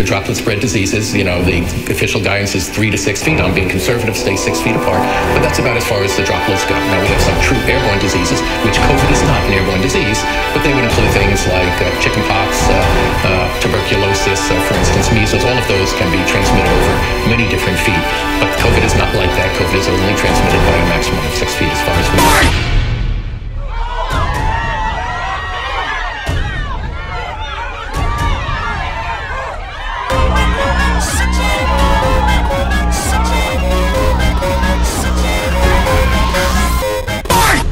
for droplet spread diseases, you know, the official guidance is three to six feet. I'm being conservative, stay six feet apart. But that's about as far as the droplets go. Now, we have some true airborne diseases, which COVID is not an airborne disease, but they would include things like uh, chickenpox, uh, uh, tuberculosis, uh, for instance, measles. All of those can be transmitted over many different feet. But COVID is not like that. COVID is only transmitted